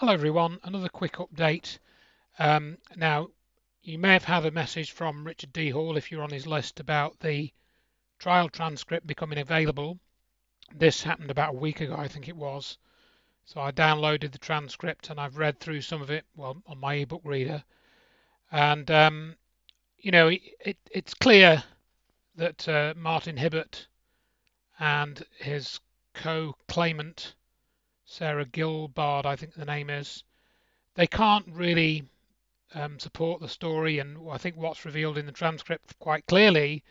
Hello everyone, another quick update. Um, now, you may have had a message from Richard D. Hall if you're on his list about the trial transcript becoming available. This happened about a week ago, I think it was. So I downloaded the transcript and I've read through some of it, well, on my ebook reader. And, um, you know, it, it's clear that uh, Martin Hibbert and his co-claimant Sarah Gilbard, I think the name is. They can't really um, support the story, and I think what's revealed in the transcript quite clearly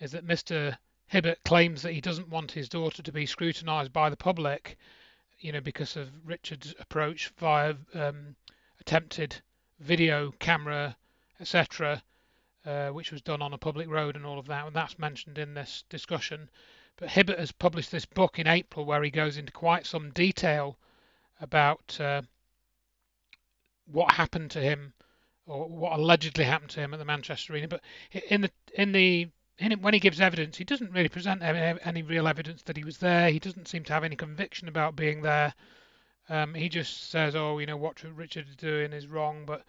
is that Mr. Hibbert claims that he doesn't want his daughter to be scrutinised by the public, you know, because of Richard's approach via um, attempted video camera, etc., uh, which was done on a public road and all of that, and that's mentioned in this discussion. But Hibbert has published this book in April where he goes into quite some detail about uh, what happened to him or what allegedly happened to him at the Manchester Arena. But in the in the when he gives evidence, he doesn't really present any real evidence that he was there. He doesn't seem to have any conviction about being there. Um, he just says, "Oh, you know what Richard is doing is wrong." But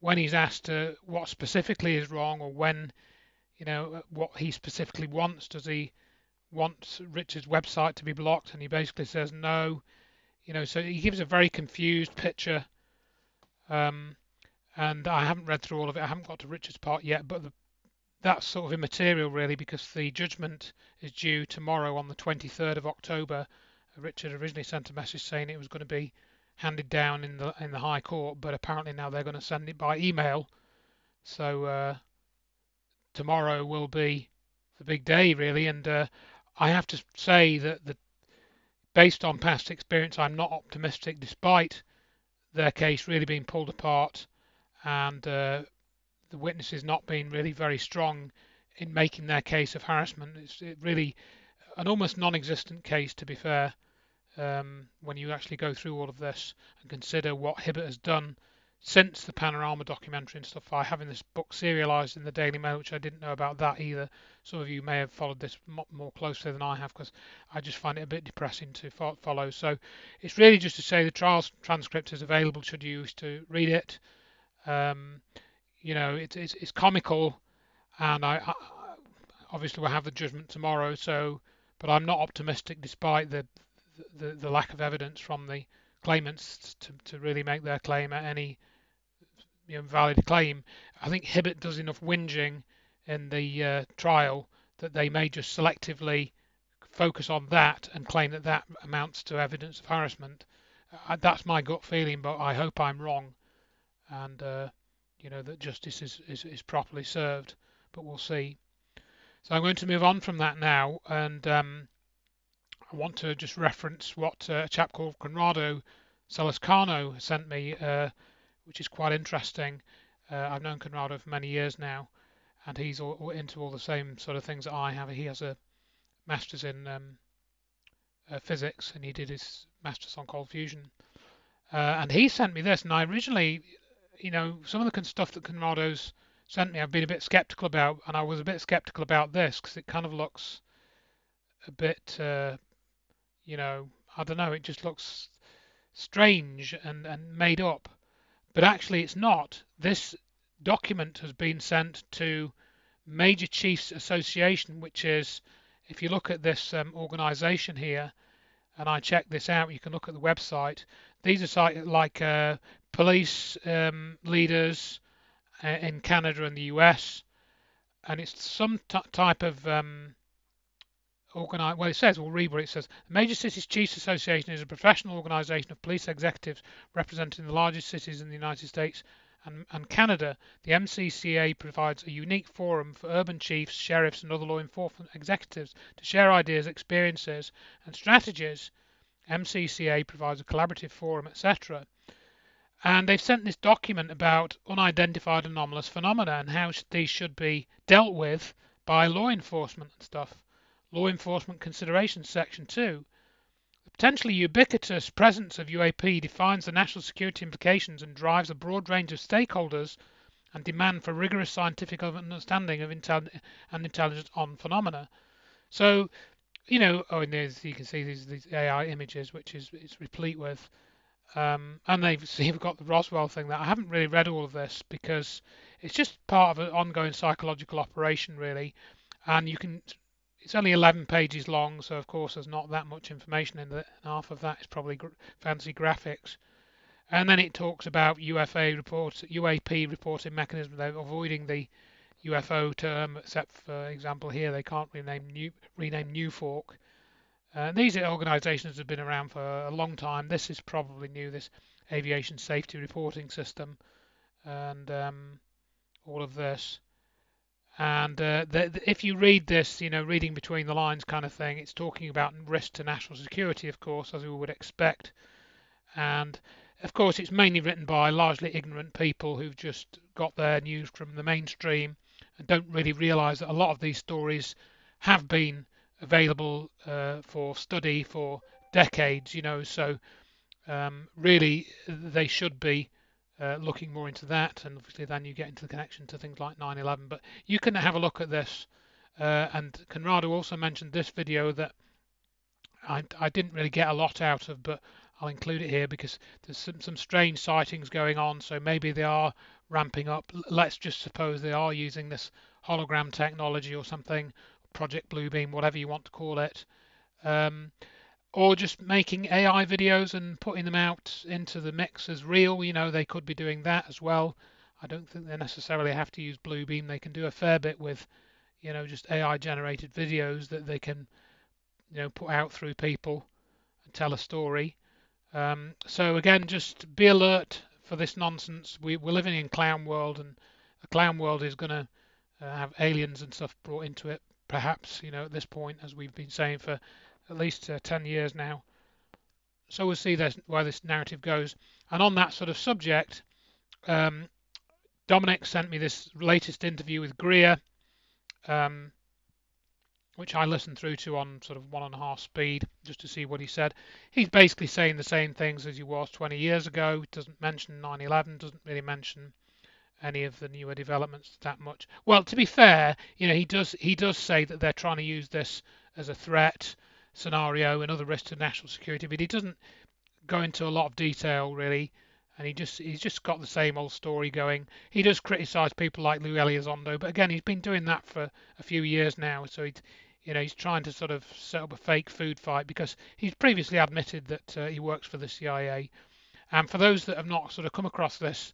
when he's asked uh, what specifically is wrong, or when, you know, what he specifically wants, does he wants Richard's website to be blocked, and he basically says no. You know, so he gives a very confused picture. Um, and I haven't read through all of it. I haven't got to Richard's part yet, but the, that's sort of immaterial really because the judgment is due tomorrow on the 23rd of October. Richard originally sent a message saying it was going to be handed down in the in the High Court, but apparently now they're going to send it by email. So uh, tomorrow will be the big day really, and uh, I have to say that, based on past experience, I'm not optimistic, despite their case really being pulled apart and uh, the witnesses not being really very strong in making their case of harassment. It's it really an almost non-existent case, to be fair, um, when you actually go through all of this and consider what Hibbert has done since the Panorama documentary and stuff, I having this book serialized in the Daily Mail, which I didn't know about that either. Some of you may have followed this more closely than I have because I just find it a bit depressing to follow. So it's really just to say the trial transcript is available should you wish to read it. Um, you know, it's, it's, it's comical, and I, I obviously we'll have the judgment tomorrow. So, but I'm not optimistic despite the the, the lack of evidence from the claimants to, to really make their claim at any you know, valid claim. I think Hibbert does enough whinging in the uh, trial that they may just selectively focus on that and claim that that amounts to evidence of harassment. Uh, that's my gut feeling, but I hope I'm wrong, and uh, you know that justice is, is, is properly served. But we'll see. So I'm going to move on from that now, and um, I want to just reference what uh, a chap called Conrado Celescano sent me uh, which is quite interesting. Uh, I've known Conrado for many years now, and he's all, all into all the same sort of things that I have. He has a master's in um, uh, physics, and he did his master's on cold fusion. Uh, and he sent me this, and I originally, you know, some of the stuff that Conrado's sent me, I've been a bit skeptical about, and I was a bit skeptical about this because it kind of looks a bit, uh, you know, I don't know, it just looks strange and, and made up. But actually, it's not. This document has been sent to Major Chiefs Association, which is, if you look at this um, organization here, and I check this out, you can look at the website. These are like uh, police um, leaders uh, in Canada and the US, and it's some type of um, well, it says, we'll read what it says. The Major Cities Chiefs Association is a professional organization of police executives representing the largest cities in the United States and, and Canada. The MCCA provides a unique forum for urban chiefs, sheriffs, and other law enforcement executives to share ideas, experiences, and strategies. MCCA provides a collaborative forum, etc. And they've sent this document about unidentified anomalous phenomena and how these should be dealt with by law enforcement and stuff. Law Enforcement Considerations Section 2. The potentially ubiquitous presence of UAP defines the national security implications and drives a broad range of stakeholders and demand for rigorous scientific understanding of intel and intelligence on phenomena. So, you know, oh, and there's, you can see these, these AI images, which is it's replete with. Um, and they've got the Roswell thing that I haven't really read all of this because it's just part of an ongoing psychological operation, really. And you can, it's only 11 pages long, so of course there's not that much information in it. Half of that is probably gr fancy graphics. And then it talks about UFA reports, UAP reporting mechanism. They're avoiding the UFO term, except for example here they can't rename New, rename NUFORC. Uh, these organisations have been around for a long time. This is probably new. This aviation safety reporting system, and um, all of this. And uh, the, the, if you read this, you know, reading between the lines kind of thing, it's talking about risk to national security, of course, as we would expect. And of course, it's mainly written by largely ignorant people who've just got their news from the mainstream and don't really realise that a lot of these stories have been available uh, for study for decades, you know, so um, really they should be uh, looking more into that, and obviously then you get into the connection to things like 9/11. But you can have a look at this, uh, and Conrado also mentioned this video that I, I, didn't really get a lot out of, but I'll include it here because there's some, some strange sightings going on. So maybe they are ramping up. Let's just suppose they are using this hologram technology or something, Project Bluebeam, whatever you want to call it. Um, or just making AI videos and putting them out into the mix as real. You know, they could be doing that as well. I don't think they necessarily have to use Bluebeam. They can do a fair bit with, you know, just AI generated videos that they can, you know, put out through people and tell a story. Um, so again, just be alert for this nonsense. We, are living in clown world, and the clown world is going to uh, have aliens and stuff brought into it. Perhaps, you know, at this point, as we've been saying for at least uh, 10 years now. So we'll see this, where this narrative goes. And on that sort of subject, um, Dominic sent me this latest interview with Greer, um, which I listened through to on sort of one and a half speed just to see what he said. He's basically saying the same things as he was 20 years ago. Doesn't mention 9/11, doesn't really mention any of the newer developments that much. Well, to be fair, you know, he does he does say that they're trying to use this as a threat scenario and other risks to national security, but he doesn't go into a lot of detail really, and he just he's just got the same old story going. He does criticise people like Lou Elizondo, but again, he's been doing that for a few years now, so he, you know, he's trying to sort of set up a fake food fight because he's previously admitted that uh, he works for the CIA. And for those that have not sort of come across this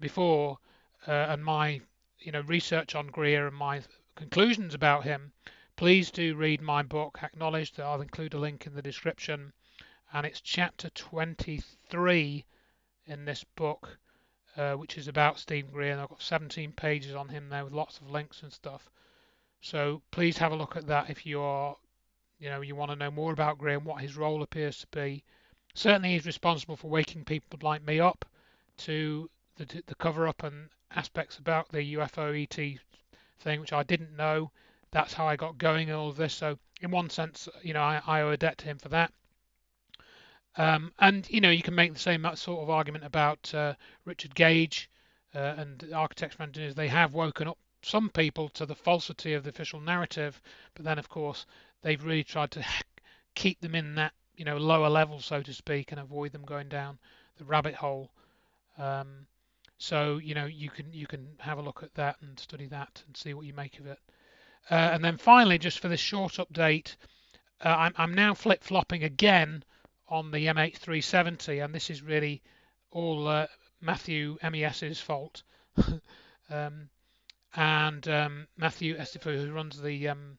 before, uh, and my you know research on Greer and my conclusions about him, Please do read my book, Acknowledge, that I'll include a link in the description. And it's chapter 23 in this book, uh, which is about Steve Greer. And I've got 17 pages on him there with lots of links and stuff. So please have a look at that if you are, you know, you want to know more about Greer and what his role appears to be. Certainly, he's responsible for waking people like me up to the, the cover up and aspects about the UFO ET thing, which I didn't know that's how I got going in all of this. So in one sense, you know, I, I owe a debt to him for that. Um, and you know, you can make the same sort of argument about uh, Richard Gage uh, and architects and engineers. They have woken up some people to the falsity of the official narrative, but then of course they've really tried to keep them in that you know lower level, so to speak, and avoid them going down the rabbit hole. Um, so you know you can you can have a look at that and study that and see what you make of it. Uh, and then finally, just for this short update, uh, I'm, I'm, now flip-flopping again on the MH370, and this is really all uh, Matthew MES's fault. um, and um, Matthew Estifu, who runs the um,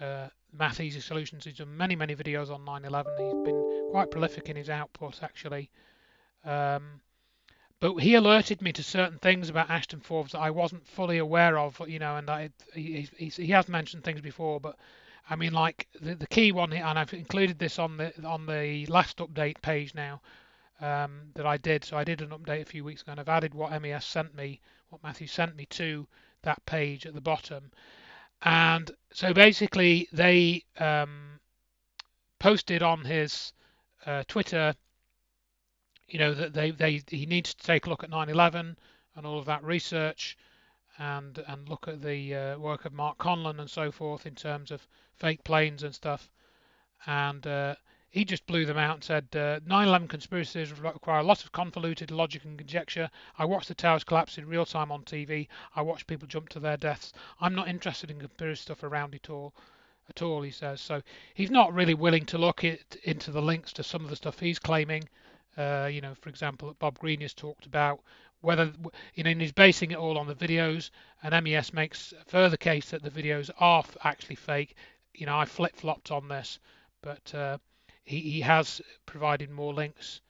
uh, Math Easy Solutions, he's done many, many videos on 9/11. He's been quite prolific in his output, actually. Um, but he alerted me to certain things about Ashton Forbes that I wasn't fully aware of, you know, and I, he, he, he has mentioned things before, but I mean, like the, the key one, here and I've included this on the on the last update page now um, that I did. So I did an update a few weeks ago, and I've added what MES sent me, what Matthew sent me to that page at the bottom. And so basically, they um, posted on his uh, Twitter you know that they, they he needs to take a look at 9/11 and all of that research and and look at the uh, work of Mark Conlon and so forth in terms of fake planes and stuff. And uh, he just blew them out and said 9/11 uh, conspiracies require a lot of convoluted logic and conjecture. I watched the towers collapse in real time on TV. I watched people jump to their deaths. I'm not interested in conspiracy stuff around it all at all, he says. So he's not really willing to look into the links to some of the stuff he's claiming. Uh, you know, for example, that Bob Greene has talked about whether you know, and he's basing it all on the videos. And MES makes a further case that the videos are actually fake. You know, I flip flopped on this, but uh, he, he has provided more links,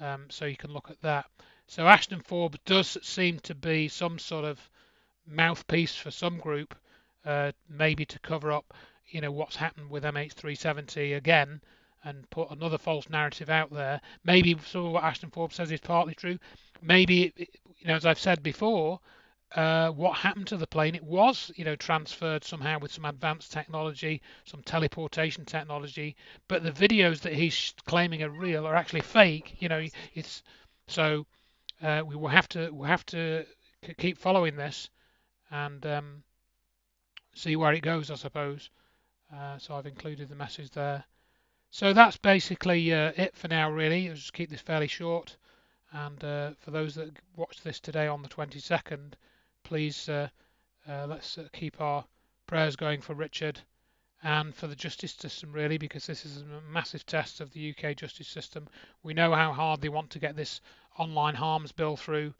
um, so you can look at that. So Ashton Forbes does seem to be some sort of mouthpiece for some group, uh, maybe to cover up, you know, what's happened with MH370 again and put another false narrative out there. Maybe some of what Ashton Forbes says is partly true. Maybe, you know, as I've said before, uh, what happened to the plane? It was, you know, transferred somehow with some advanced technology, some teleportation technology. But the videos that he's claiming are real are actually fake. You know, it's so uh, we will have to we'll have to keep following this and um, see where it goes, I suppose. Uh, so I've included the message there. So that's basically uh, it for now, really. I'll just keep this fairly short. And uh, for those that watch this today on the 22nd, please uh, uh, let's uh, keep our prayers going for Richard and for the justice system, really, because this is a massive test of the UK justice system. We know how hard they want to get this online harms bill through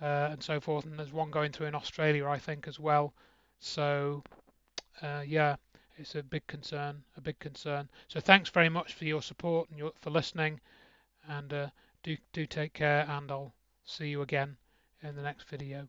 uh, and so forth, and there's one going through in Australia, I think, as well. So, yeah, it's a big concern, a big concern. So thanks very much for your support and your, for listening, and uh, do do take care, and I'll see you again in the next video.